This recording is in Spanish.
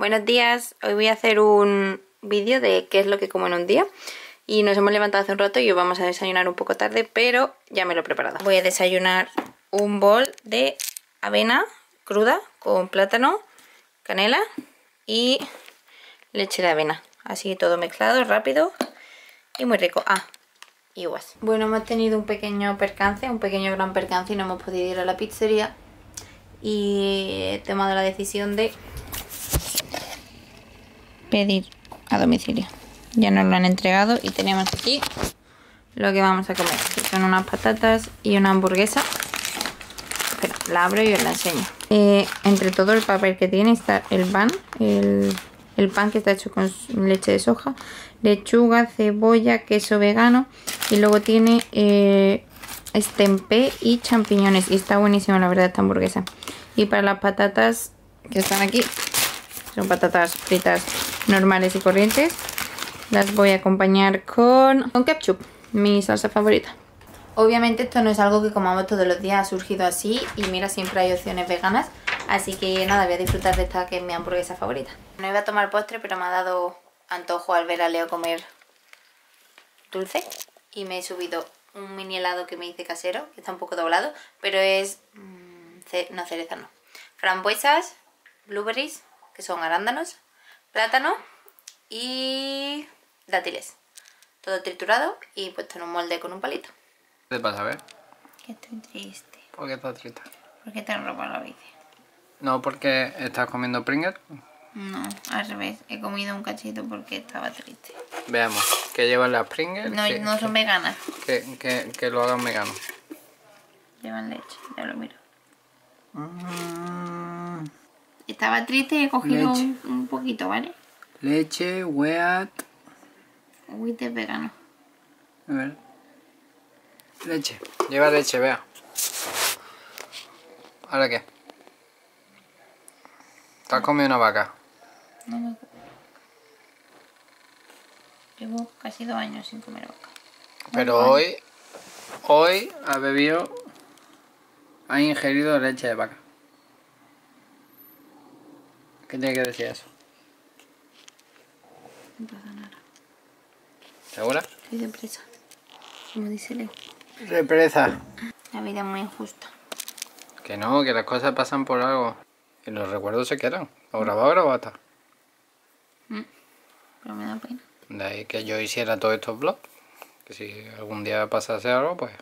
Buenos días, hoy voy a hacer un vídeo de qué es lo que como en un día y nos hemos levantado hace un rato y hoy vamos a desayunar un poco tarde, pero ya me lo he preparado. Voy a desayunar un bol de avena cruda con plátano, canela y leche de avena. Así todo mezclado, rápido y muy rico. Ah, y. Bueno, hemos tenido un pequeño percance, un pequeño gran percance y no hemos podido ir a la pizzería y he tomado la decisión de pedir a domicilio. Ya nos lo han entregado y tenemos aquí lo que vamos a comer. Que son unas patatas y una hamburguesa. Espera, la abro y os la enseño. Eh, entre todo el papel que tiene está el pan, el, pan que está hecho con leche de soja, lechuga, cebolla, queso vegano y luego tiene eh, estempé y champiñones y está buenísima la verdad esta hamburguesa. Y para las patatas que están aquí, son patatas fritas normales y corrientes. Las voy a acompañar con, con ketchup, mi salsa favorita. Obviamente esto no es algo que comamos todos los días, ha surgido así y mira, siempre hay opciones veganas. Así que nada, voy a disfrutar de esta que es mi hamburguesa favorita. No iba a tomar postre, pero me ha dado antojo al ver a Leo comer dulce. Y me he subido un mini helado que me hice casero, que está un poco doblado, pero es... Mmm, no, cereza no. Frambuesas, blueberries, que son arándanos, plátano y dátiles. Todo triturado y puesto en un molde con un palito. ¿Qué te pasa, a ver? Que estoy triste. ¿Por qué estás triste? Porque te han robado la bici. No, porque estás comiendo Pringles. No, al revés. He comido un cachito porque estaba triste. Veamos, ¿qué llevan las Pringles? No, que, no son veganas. Que, que, que, lo hagan vegano. Llevan leche, ya lo miro. Mm, Estaba triste y he cogido un, un poquito, ¿vale? leche, wheat. Wheat es vegano. A ver. Leche. Lleva leche, vea. ¿Ahora qué? ¿Te has comido una vaca? No me Llevo casi dos años sin comer vaca. Pero hoy, hoy ha bebido, ha ingerido leche de vaca. ¿Qué tiene que decir eso? No pasa nada. ¿Segura? Estoy de prisa. Como dice Leo. Represa. La vida es muy injusta. Que no, que las cosas pasan por algo. Y los recuerdos se quedan. Lo grabado, grabado está. Pero me da pena. De ahí que yo hiciera todos estos vlogs. Que si algún día pasase algo, pues